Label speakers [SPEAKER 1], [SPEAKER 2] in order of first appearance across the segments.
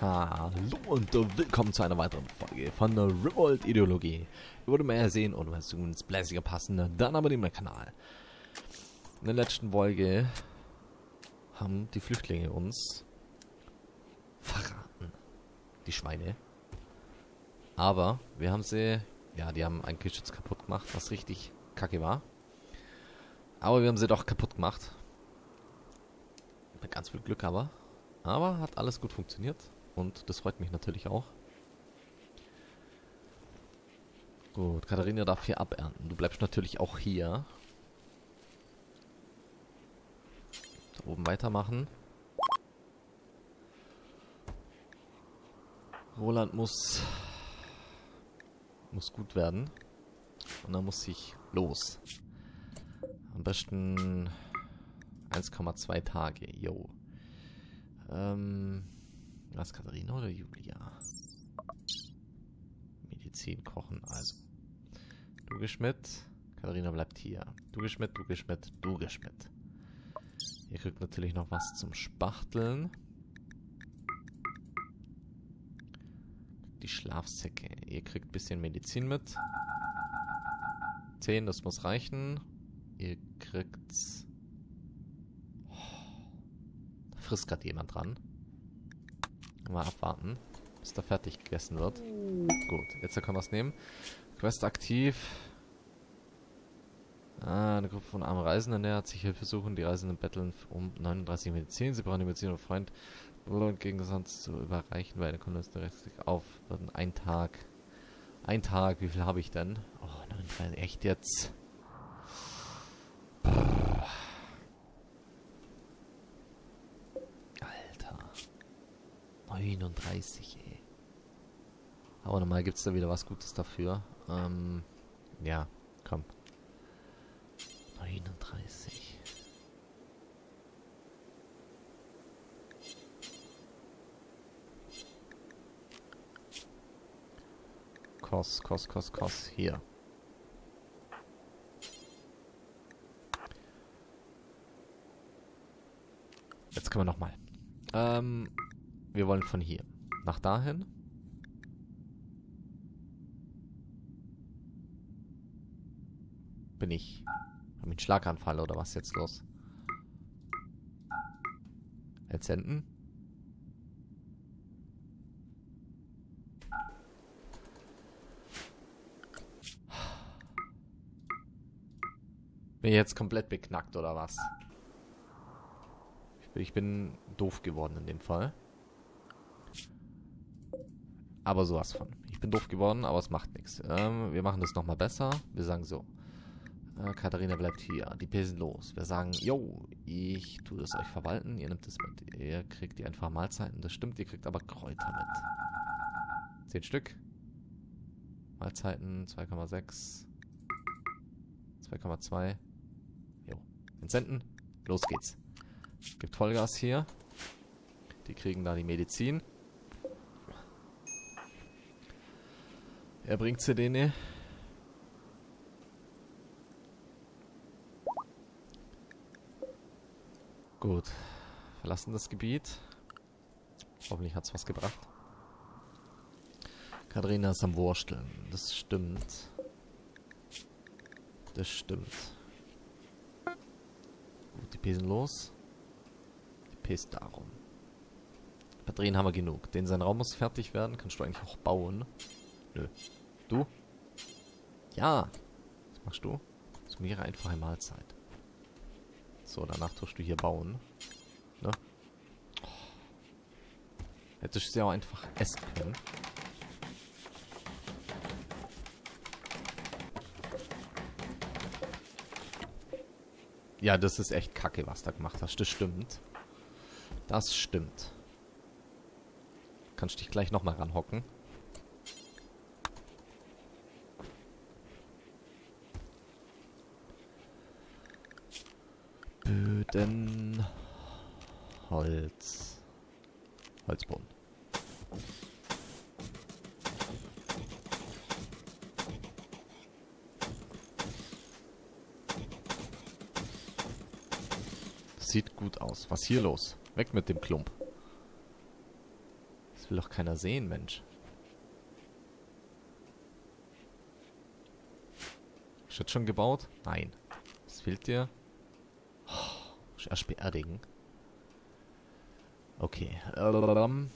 [SPEAKER 1] Hallo und willkommen zu einer weiteren Folge von der Revolt Ideologie. Ihr wollt mehr sehen und was ins Bläsiger passen, dann abonniert meinen Kanal. In der letzten Folge haben die Flüchtlinge uns verraten. Die Schweine. Aber wir haben sie, ja, die haben ein Geschütz kaputt gemacht, was richtig kacke war. Aber wir haben sie doch kaputt gemacht. Mit ganz viel Glück aber. Aber hat alles gut funktioniert. Und das freut mich natürlich auch. Gut, Katharina darf hier abernten. Du bleibst natürlich auch hier. Da oben weitermachen. Roland muss muss gut werden. Und dann muss ich los. Am besten 1,2 Tage. Jo. Ähm, was, Katharina oder Julia? Medizin kochen, also. Du Geschmidt, Katharina bleibt hier. Du Geschmidt, du Geschmidt, du Geschmidt. Ihr kriegt natürlich noch was zum Spachteln. Die Schlafsäcke. Ihr kriegt ein bisschen Medizin mit. 10, das muss reichen. Ihr kriegt... Oh, da frisst gerade jemand dran. Mal abwarten, bis da fertig gegessen wird. Gut, jetzt können wir es nehmen. Quest aktiv. Ah, eine Gruppe von armen Reisenden nähert sich Hilfe suchen. Die Reisenden betteln um 39 Medizin. Sie brauchen die Medizin und Freund und Gegensatz zu überreichen, weil der Kolonist rechtlich auf. Ein Tag. Ein Tag, wie viel habe ich denn? Oh, 39, echt jetzt? Alter. 39, ey. Aber normal gibt es da wieder was Gutes dafür. Ähm, ja, komm. 39. Kos, Kos, Kos, Kos. Hier. Jetzt können wir nochmal. Ähm, wir wollen von hier nach dahin. Bin ich. Haben einen Schlaganfall oder was jetzt los? Jetzt senden. Bin ich jetzt komplett beknackt oder was? Ich bin doof geworden in dem Fall. Aber sowas von. Ich bin doof geworden, aber es macht nichts. Ähm, wir machen das nochmal besser. Wir sagen so. Äh, Katharina bleibt hier. Die Pesen los. Wir sagen, yo, ich tue das euch verwalten. Ihr nehmt es mit. Ihr kriegt die einfachen Mahlzeiten. Das stimmt, ihr kriegt aber Kräuter mit. Zehn Stück. Mahlzeiten 2,6. 2,2. Jo. Entsenden. Los geht's. Gibt Vollgas hier. Die kriegen da die Medizin. Er bringt sie denen. Gut. Verlassen das Gebiet. Hoffentlich hat es was gebracht. Katharina ist am Wursteln. Das stimmt. Das stimmt. Gut, die pesen los. Die pest darum. Batterien haben wir genug. Den sein Raum muss fertig werden. Kannst du eigentlich auch bauen. Nö. Du? Ja. Was machst du? Das wäre einfache Mahlzeit. So, danach tust du hier bauen. Ne? Oh. Hättest du sie auch einfach essen können. Ja, das ist echt kacke, was du gemacht hast. Das stimmt. Das stimmt. Kannst dich gleich nochmal ranhocken. Böden. Holz. Holzboden. Sieht gut aus. Was hier los? Weg mit dem Klump. Das will doch keiner sehen, Mensch. Ist jetzt schon gebaut? Nein. Was fehlt dir? Erst beerdigen. Okay. Ähm.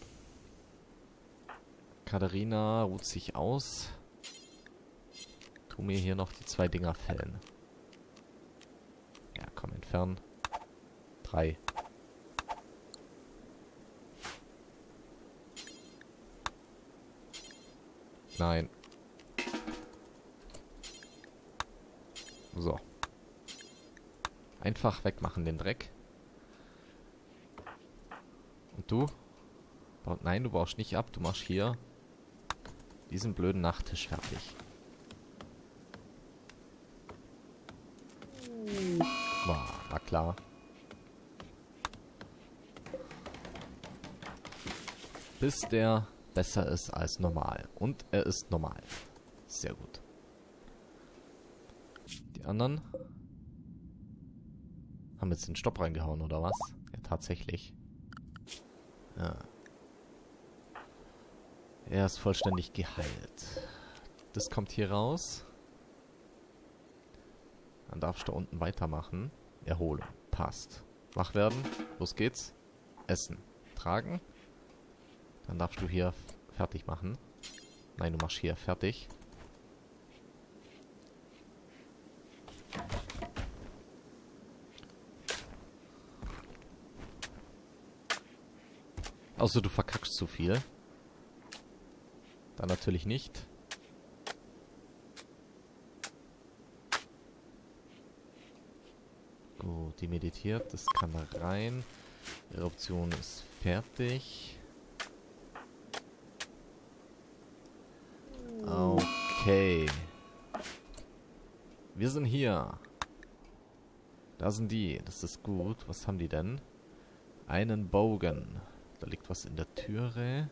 [SPEAKER 1] Katharina ruht sich aus. Tu mir hier noch die zwei Dinger fällen. Ja, komm, entfernen. Drei. Nein. So. Einfach wegmachen den Dreck. Und du? Nein, du baust nicht ab. Du machst hier diesen blöden Nachttisch fertig. War, war klar. Bis der besser ist als normal. Und er ist normal. Sehr gut. Die anderen haben jetzt den Stopp reingehauen, oder was? Ja, tatsächlich. Ja. Er ist vollständig geheilt. Das kommt hier raus. Dann darfst du unten weitermachen. Erholung. Passt. Wach werden. Los geht's. Essen. Tragen. Dann darfst du hier fertig machen. Nein, du machst hier fertig. Außer du verkackst zu viel. Dann natürlich nicht. Gut, die meditiert. Das kann rein. Eruption ist fertig. Okay. Wir sind hier. Da sind die. Das ist gut. Was haben die denn? Einen Bogen. Da liegt was in der Türe.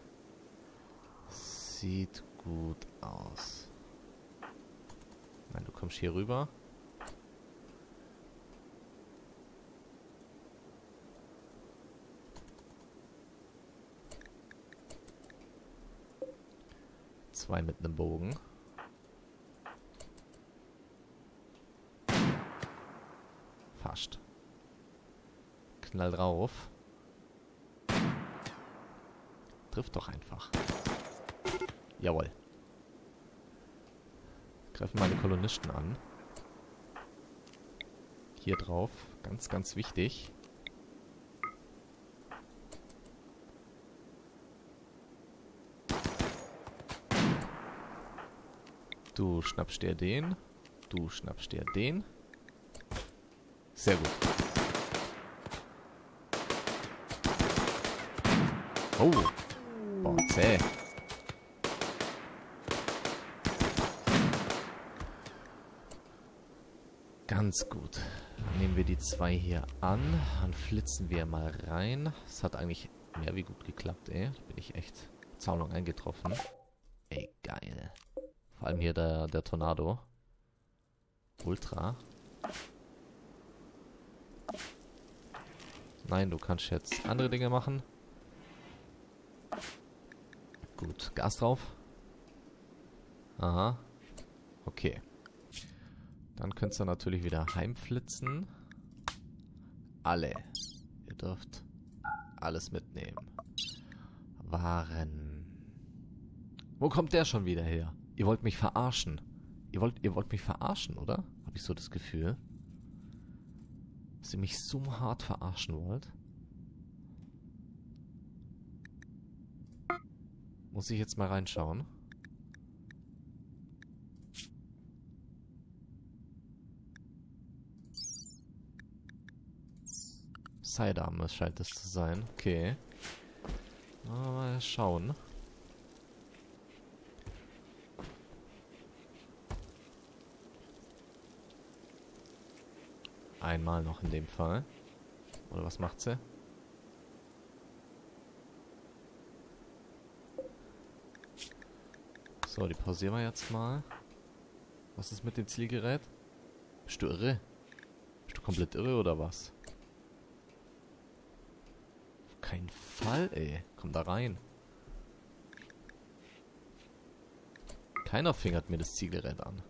[SPEAKER 1] Sieht gut aus. Nein, du kommst hier rüber. Zwei mit einem Bogen. Fast. Knall drauf. Trifft doch einfach. Jawohl. Greifen meine Kolonisten an. Hier drauf. Ganz, ganz wichtig. Du schnappst dir den. Du schnappst dir den. Sehr gut. Oh. Boah, zäh. Ganz gut. Nehmen wir die zwei hier an. Dann flitzen wir mal rein. Es hat eigentlich mehr wie gut geklappt, ey. Da bin ich echt Zahlung eingetroffen. Ey, geil. Vor allem hier der, der Tornado. Ultra. Nein, du kannst jetzt andere Dinge machen. Gut, Gas drauf. Aha. Okay. Dann könnt ihr natürlich wieder heimflitzen. Alle. Ihr dürft alles mitnehmen. Waren. Wo kommt der schon wieder her? Ihr wollt mich verarschen. Ihr wollt, ihr wollt mich verarschen, oder? Habe ich so das Gefühl. Dass ihr mich so hart verarschen wollt. Muss ich jetzt mal reinschauen. Sidearm scheint es zu sein. Okay. Mal schauen. Einmal noch in dem Fall. Oder was macht sie? So, die pausieren wir jetzt mal. Was ist mit dem Zielgerät? Bist du irre? Bist du komplett irre oder was? Kein Fall, ey. Komm da rein. Keiner fingert mir das Zielgerät an.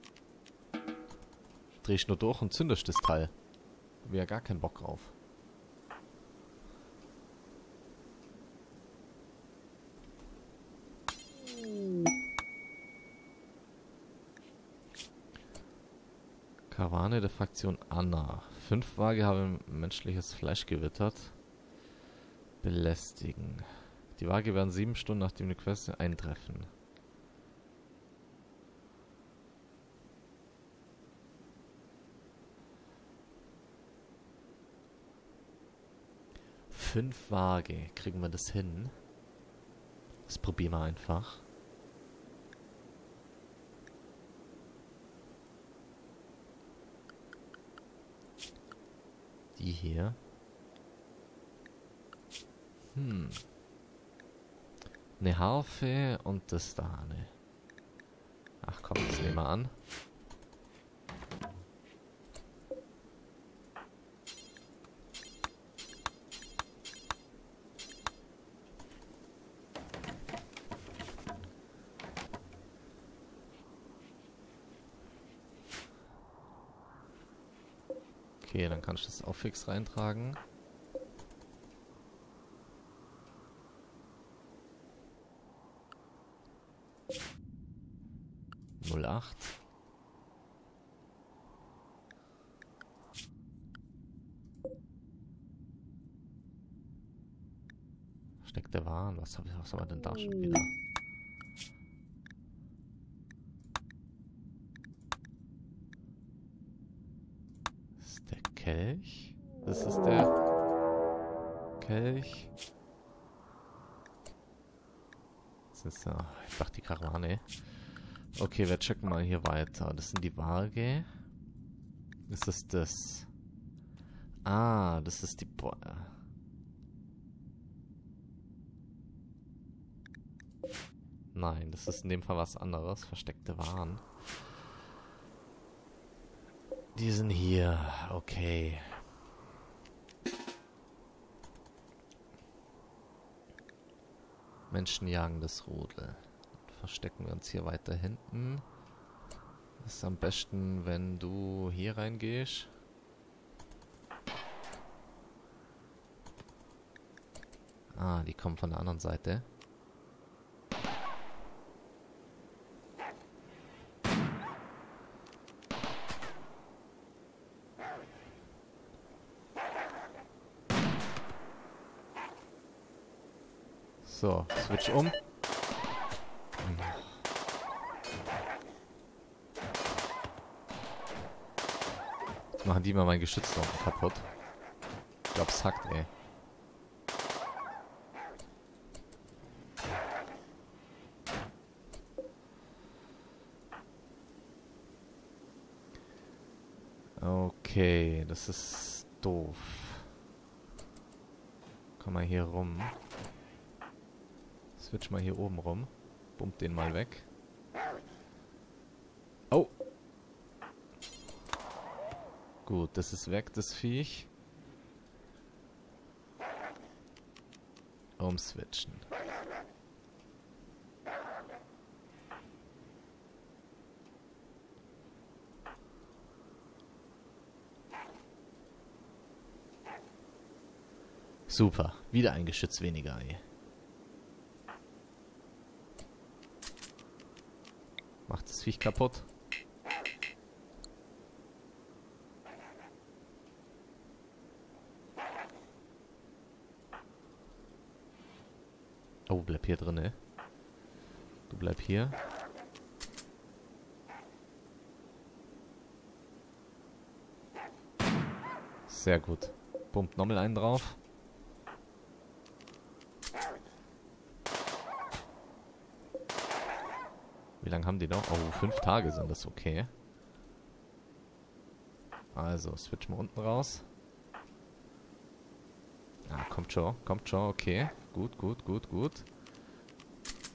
[SPEAKER 1] Dreh ich nur durch und zündest das Teil. Hab ja gar keinen Bock drauf. Karawane der Fraktion Anna. Fünf Waage haben menschliches Fleisch gewittert. Belästigen. Die Waage werden sieben Stunden nachdem die Quest eintreffen. Fünf Waage. Kriegen wir das hin? Das probieren wir einfach. Die hier. Hm. Eine Harfe und das da eine. Ach komm, das nehmen wir an. Okay, dann kann ich das auch fix reintragen. Null acht. Steckt der Waren. Was, hab ich, was haben wir denn da schon wieder? Das ich dachte die Karawane. Okay, wir checken mal hier weiter. Das sind die Waage. Das ist das. Ah, das ist die... Bo Nein, das ist in dem Fall was anderes. Versteckte Waren. Die sind hier. Okay. Menschen jagen das Rudel. Verstecken wir uns hier weiter hinten. ist am besten, wenn du hier reingehst. Ah, die kommen von der anderen Seite. So, switch um. Jetzt machen die mal mein Geschütz noch kaputt. Ich glaube, es hackt, ey. Okay, das ist doof. Komm mal hier rum. Switch mal hier oben rum. Bummt den mal weg. Oh. Gut, das ist weg, das Viech. Umswitchen. Super. Wieder ein Geschütz weniger, ey. Macht das Viech kaputt. Oh, bleib hier drin, ey. Du bleib hier. Sehr gut. Pumpt nochmal einen drauf. Wie lange haben die noch? Oh, fünf Tage sind das okay. Also, switch mal unten raus. Ah, kommt schon, kommt schon, okay. Gut, gut, gut, gut.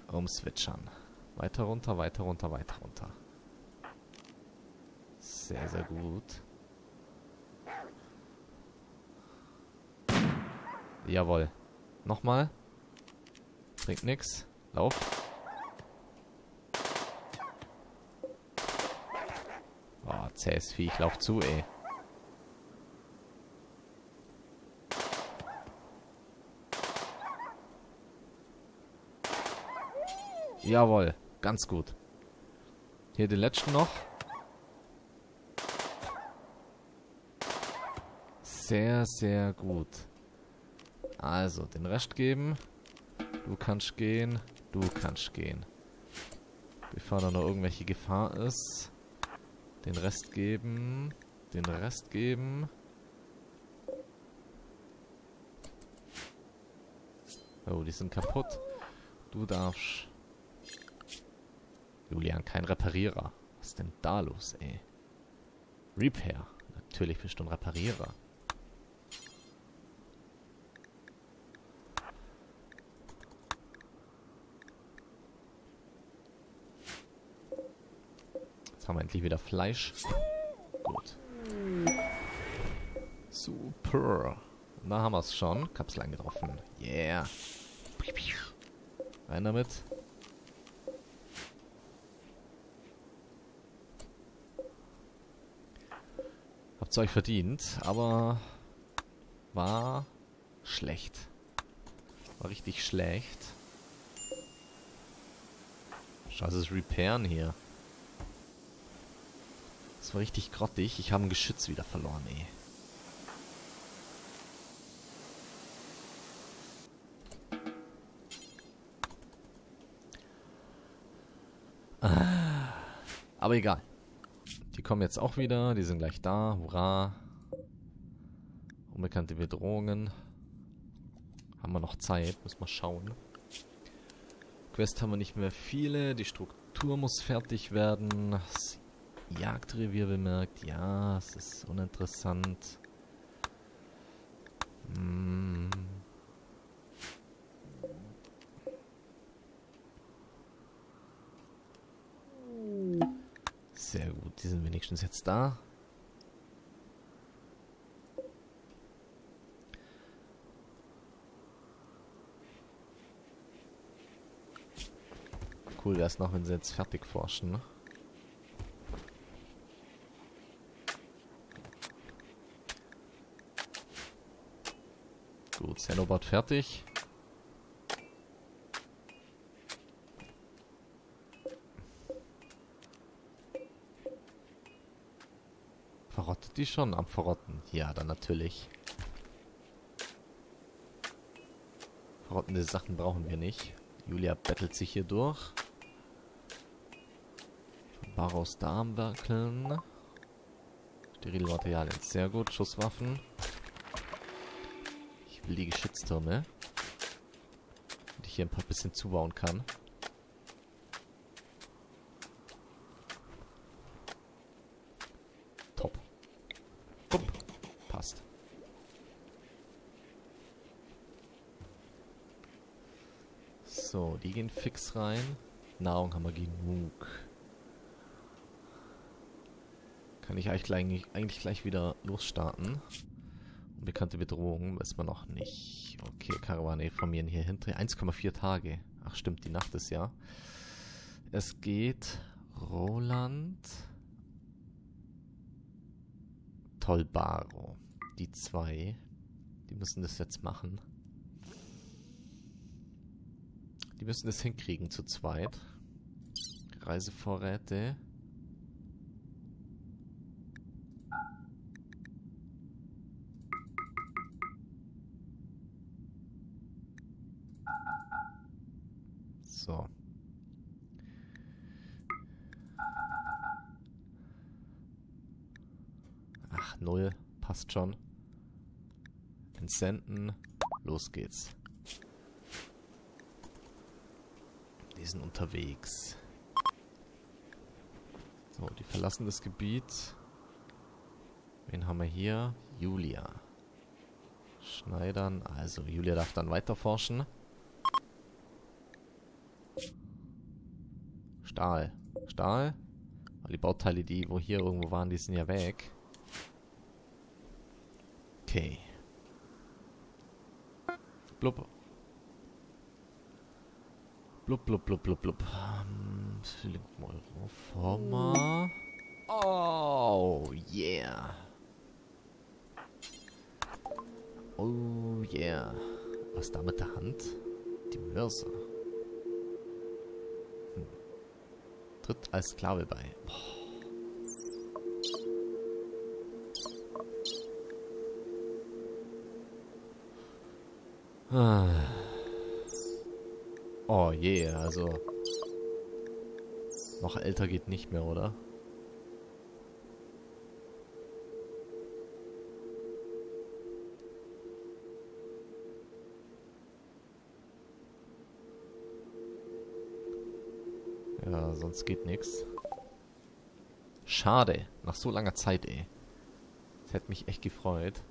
[SPEAKER 1] Umswitchern. Weiter runter, weiter runter, weiter runter. Sehr, sehr gut. Jawohl. Nochmal. Bringt nix. Lauf. Zähes Vieh. Ich lauf zu, ey. Jawohl, ganz gut. Hier den letzten noch. Sehr, sehr gut. Also, den Rest geben. Du kannst gehen. Du kannst gehen. Bevor da noch irgendwelche Gefahr ist. Den Rest geben. Den Rest geben. Oh, die sind kaputt. Du darfst... Julian, kein Reparierer. Was ist denn da los, ey? Repair. Natürlich bist du ein Reparierer. Haben wir endlich wieder Fleisch. Gut. Super. Da haben wir es schon. Kapsel eingetroffen. Yeah. Rein damit. Habt's euch verdient, aber war schlecht. War richtig schlecht. Scheiße, das Repairen hier. War richtig grottig. Ich habe ein Geschütz wieder verloren, ey. Ah. Aber egal. Die kommen jetzt auch wieder. Die sind gleich da. Hurra. Unbekannte Bedrohungen. Haben wir noch Zeit. Müssen wir schauen. Quest haben wir nicht mehr viele. Die Struktur muss fertig werden. Das Jagdrevier bemerkt. Ja, es ist uninteressant. Hm. Sehr gut, die sind wenigstens jetzt da. Cool wäre es noch, wenn sie jetzt fertig forschen. Ne? Xenobot fertig. Verrottet die schon? Am Verrotten. Ja, dann natürlich. Verrottende Sachen brauchen wir nicht. Julia bettelt sich hier durch. Baros Darm werkeln. Sterile Materialien. Sehr gut. Schusswaffen will die Geschütztürme. Und ich hier ein paar bisschen zubauen kann. Top. Top. Passt. So, die gehen fix rein. Nahrung haben wir genug. Kann ich eigentlich gleich, eigentlich gleich wieder losstarten. Bekannte Bedrohung weiß man noch nicht. Okay, Karawane formieren hier hinter. 1,4 Tage. Ach stimmt, die Nacht ist ja. Es geht Roland Tolbaro. Die zwei. Die müssen das jetzt machen. Die müssen das hinkriegen zu zweit. Reisevorräte. So. Ach, null. Passt schon. Entsenden. Los geht's. Die sind unterwegs. So, die verlassen das Gebiet. Wen haben wir hier? Julia. Schneidern. Also, Julia darf dann weiter forschen. Stahl. Stahl. Die Bauteile, die wo hier irgendwo waren, die sind ja weg. Okay. Blub. Blub, blub, blub, blub, blub. Ähm, Forma. Oh, yeah. Oh, yeah. Was da mit der Hand? Die Mörser. Tritt als Sklave bei. Boah. Ah. Oh je, also noch älter geht nicht mehr, oder? Sonst geht nichts. Schade. Nach so langer Zeit, ey. Das hätte mich echt gefreut.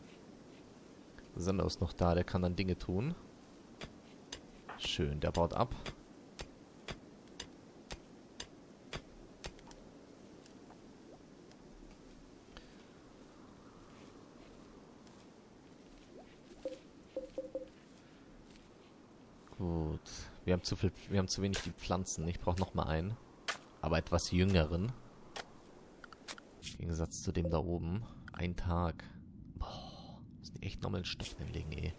[SPEAKER 1] Sander ist noch da, der kann dann Dinge tun. Schön, der baut ab. Gut. Wir haben zu viel, wir haben zu wenig die Pflanzen. Ich brauche noch mal einen. Aber etwas jüngeren. Im Gegensatz zu dem da oben. Ein Tag echt nochmal einen Stoff hinlegen, ey.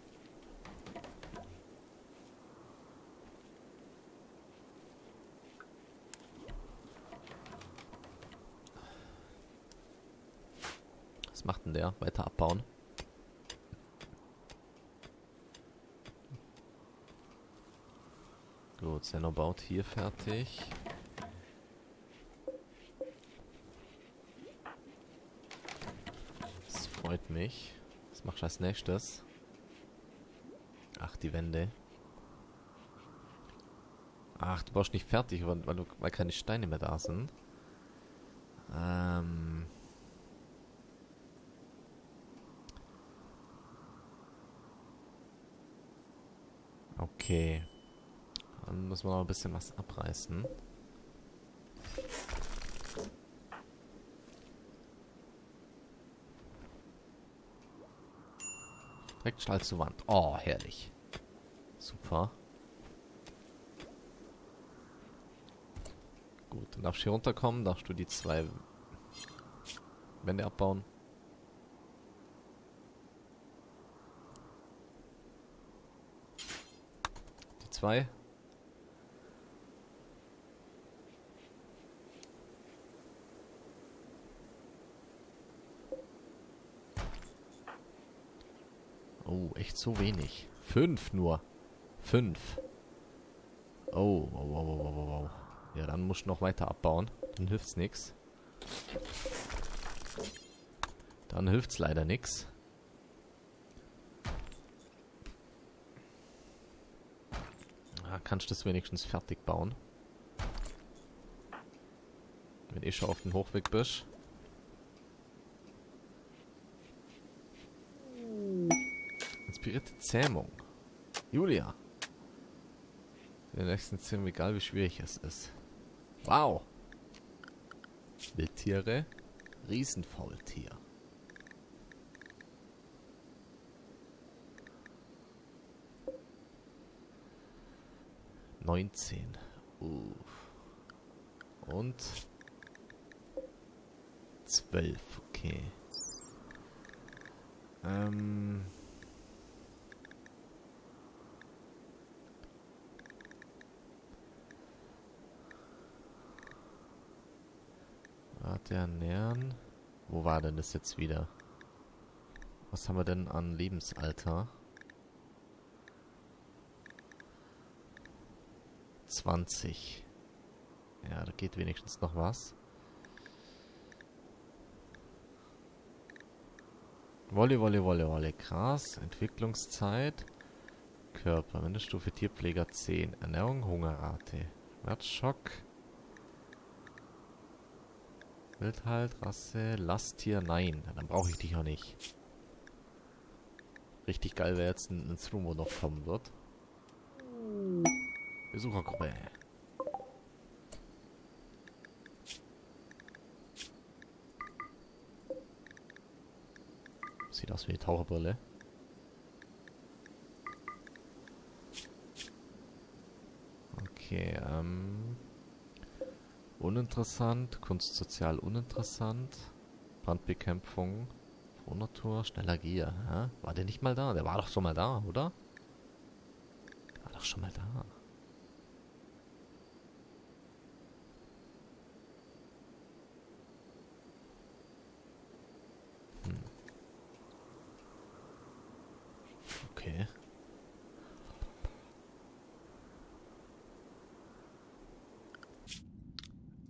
[SPEAKER 1] Was macht denn der? Weiter abbauen. Gut, Senno baut hier fertig. Das freut mich. Was machst du als nächstes? Ach, die Wände. Ach, du baust nicht fertig, weil, du, weil keine Steine mehr da sind. Ähm... Okay. Dann müssen wir noch ein bisschen was abreißen. Direkt Stall zur Wand. Oh, herrlich. Super. Gut, dann darfst du hier runterkommen. Darfst du die zwei Wände abbauen. Die zwei. Oh, echt so wenig. Fünf nur. Fünf. Oh, oh, oh, oh, oh, oh. Ja, dann musst du noch weiter abbauen. Dann hilft's nix. Dann hilft's leider nix. Ah, kannst du das wenigstens fertig bauen? Wenn ich schon auf den Hochweg bist. Inspirierte Zähmung. Julia. In der nächsten Zähmung, egal wie schwierig es ist. Wow. Wildtiere. Riesenfaultier. Neunzehn. Uh. Und zwölf, okay. Ähm. Ernähren. Wo war denn das jetzt wieder? Was haben wir denn an Lebensalter? 20. Ja, da geht wenigstens noch was. Wolle, Wolle, Wolle, Wolle. Krass. Entwicklungszeit. Körper. Mindeststufe Tierpfleger 10. Ernährung, Hungerrate. Wertschock. Wildhalt, Rasse, Lasttier, nein. Dann brauche ich dich auch nicht. Richtig geil wäre jetzt ein, ein Strumo noch kommen wird. Besuchergruppe. Sieht aus wie eine Taucherbrille. Okay, ähm... Uninteressant. Kunst sozial uninteressant. Brandbekämpfung. Frohnatur. Schneller Gier. Hä? War der nicht mal da? Der war doch schon mal da, oder? Der war doch schon mal da. Hm. Okay.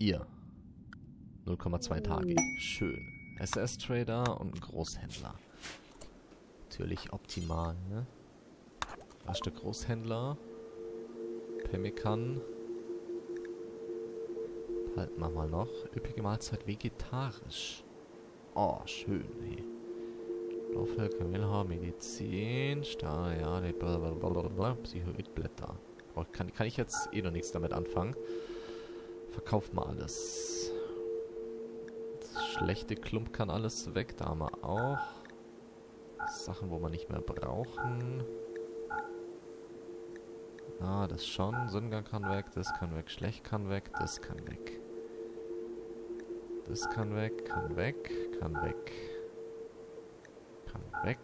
[SPEAKER 1] Ihr. 0,2 Tage. Schön. SS-Trader und ein Großhändler. Natürlich optimal, ne? Erste Großhändler. Pemmikan. Halten wir mal noch. Üppige Mahlzeit vegetarisch. Oh, schön, ey. Laufel, Kamelhaar, Medizin, Star, ja, blablabla, Psychoidblätter. Kann, kann ich jetzt eh noch nichts damit anfangen. Verkauf mal alles. Das schlechte Klump kann alles weg. Da haben wir auch. Sachen, wo wir nicht mehr brauchen. Ah, das schon. Sündengang kann weg. Das kann weg. Schlecht kann weg. Das kann weg. Das kann weg. Kann weg. Kann weg. Kann weg.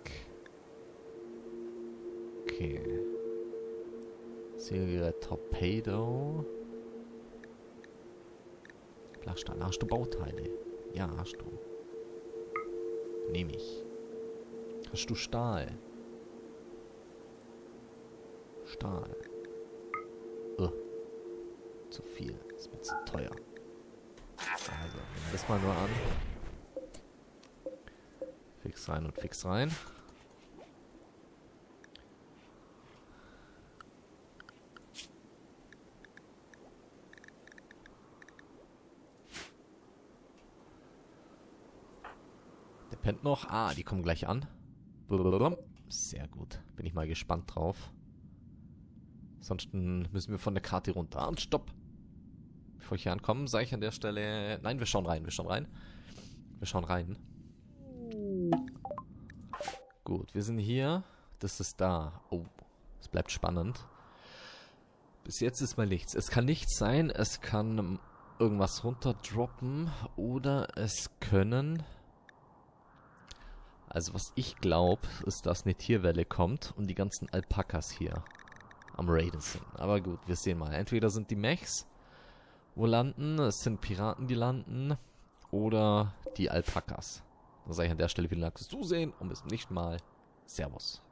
[SPEAKER 1] Okay. Silvia Torpedo. Flachstahl. Hast du Bauteile? Ja, hast du. Nehme ich. Hast du Stahl? Stahl. Uh. Zu viel. Ist mir zu teuer. Also, nehmen wir das mal nur an. Fix rein und fix rein. Pennt noch. Ah, die kommen gleich an. Sehr gut. Bin ich mal gespannt drauf. Ansonsten müssen wir von der Karte runter. Und stopp! Bevor ich hier ankomme, sage ich an der Stelle... Nein, wir schauen rein, wir schauen rein. Wir schauen rein. Gut, wir sind hier. Das ist da. Oh, es bleibt spannend. Bis jetzt ist mal nichts. Es kann nichts sein. Es kann irgendwas runterdroppen. Oder es können... Also was ich glaube, ist, dass eine Tierwelle kommt und die ganzen Alpakas hier am Raiden sind. Aber gut, wir sehen mal. Entweder sind die Mechs, wo landen, es sind Piraten, die landen, oder die Alpakas. Dann sage ich an der Stelle vielen Dank fürs Zusehen und bis zum nächsten Mal. Servus.